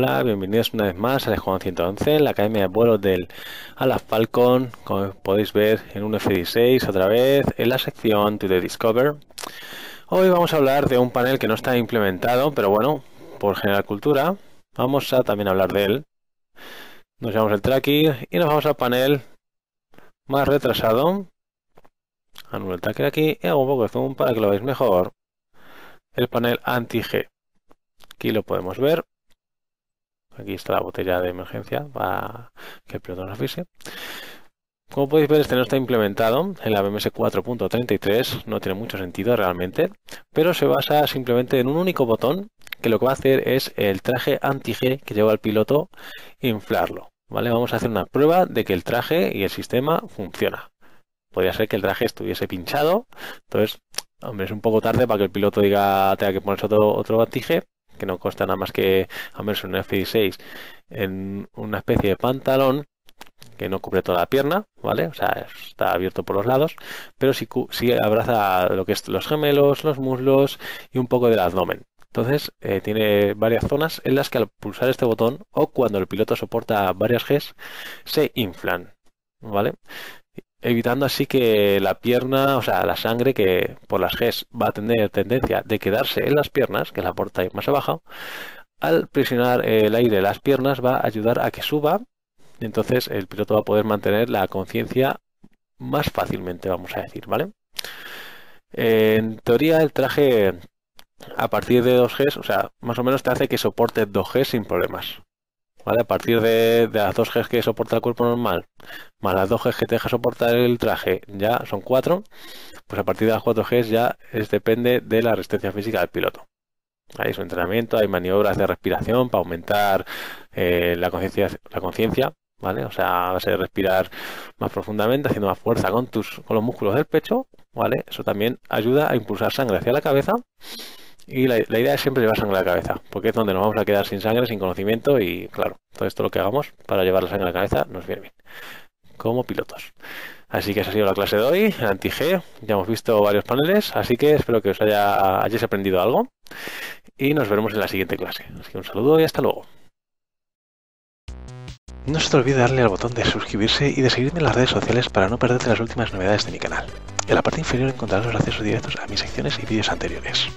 Hola, bienvenidos una vez más al Escuadrón 111, la Academia de Vuelo del Ala Falcon, como podéis ver en un F-16 otra vez, en la sección To Discover. Hoy vamos a hablar de un panel que no está implementado, pero bueno, por general cultura, vamos a también hablar de él. Nos llevamos el tracker y nos vamos al panel más retrasado. Anulo el tracker aquí y hago un poco de zoom para que lo veáis mejor. El panel anti-G. Aquí lo podemos ver. Aquí está la botella de emergencia para que el piloto no asfixie. Como podéis ver, este no está implementado en la BMS 4.33, no tiene mucho sentido realmente, pero se basa simplemente en un único botón que lo que va a hacer es el traje anti-G que lleva al piloto inflarlo. ¿vale? Vamos a hacer una prueba de que el traje y el sistema funciona. Podría ser que el traje estuviese pinchado, entonces, hombre, es un poco tarde para que el piloto diga tenga que ponerse otro, otro anti-G, que no consta nada más que, un F-16, en una especie de pantalón que no cubre toda la pierna, ¿vale? O sea, está abierto por los lados, pero sí, sí abraza lo que es los gemelos, los muslos y un poco del abdomen. Entonces, eh, tiene varias zonas en las que al pulsar este botón o cuando el piloto soporta varias Gs, se inflan, ¿vale? Evitando así que la pierna, o sea, la sangre que por las Gs va a tener tendencia de quedarse en las piernas, que la puerta más abajo, al presionar el aire las piernas va a ayudar a que suba, entonces el piloto va a poder mantener la conciencia más fácilmente, vamos a decir, ¿vale? En teoría el traje a partir de 2 Gs, o sea, más o menos te hace que soporte 2 Gs sin problemas. A partir de, las 2 Gs que soporta el cuerpo normal, más las 2 Gs que te deja soportar el traje, ya son 4, pues a partir de las 4 Gs ya es, depende de la resistencia física del piloto. Hay su entrenamiento, hay maniobras de respiración para aumentar eh, la conciencia, la ¿vale? O sea, a respirar más profundamente, haciendo más fuerza con tus, con los músculos del pecho, ¿vale? Eso también ayuda a impulsar sangre hacia la cabeza y la, idea es siempre llevar sangre a la cabeza, porque es donde nos vamos a quedar sin sangre, sin conocimiento y claro, todo esto lo que hagamos para llevar la sangre a la cabeza nos viene bien, como pilotos. Así que esa ha sido la clase de hoy, anti-G. Ya hemos visto varios paneles, así que espero que os haya, hayáis aprendido algo y nos veremos en la siguiente clase. Así que un saludo y hasta luego. No se te olvide darle al botón de suscribirse y de seguirme en las redes sociales para no perderte las últimas novedades de mi canal. En la parte inferior encontrarás los accesos directos a mis secciones y vídeos anteriores.